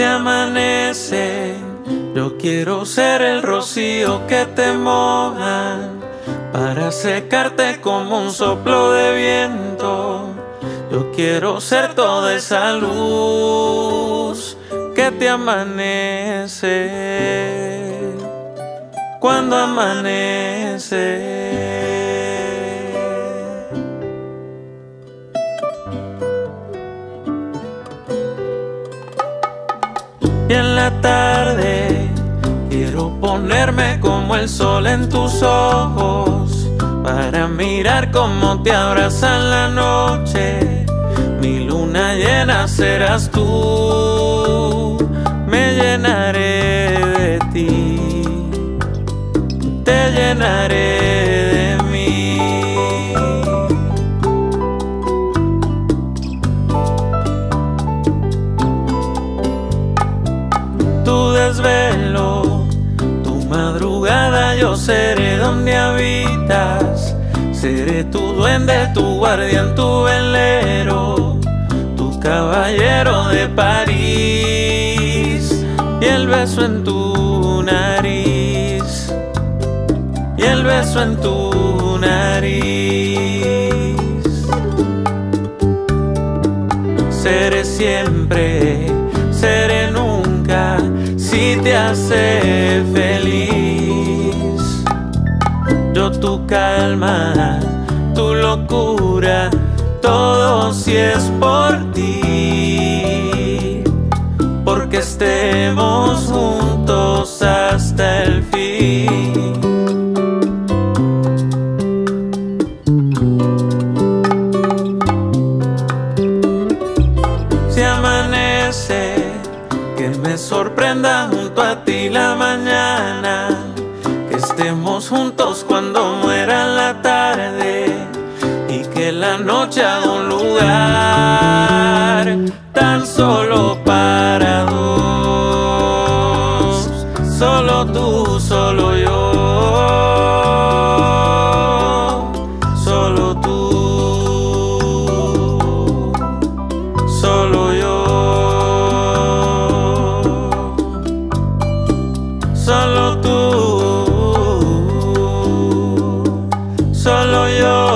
amanece, yo quiero ser el rocío que te moja para secarte como un soplo de viento. Yo quiero ser toda esa luz que te amanece cuando amanece. En la tarde quiero ponerme como el sol en tus ojos para mirar cómo te abrazan la noche. Mi luna llena serás tú, me llenaré de ti, te llenaré tu madrugada, yo seré donde habitas. Seré tu duende, tu guardián, tu velero, tu caballero de París. Y el beso en tu nariz, y el beso en tu nariz. Seré siempre, hace feliz. Yo tu calma, tu locura, todo si es por ti. Porque estemos juntos hasta el fin. Si amanece, que me sorprenda junto a ti la mañana, que estemos juntos cuando muera la tarde y que la noche haga un lugar tan solo solo tú, solo yo.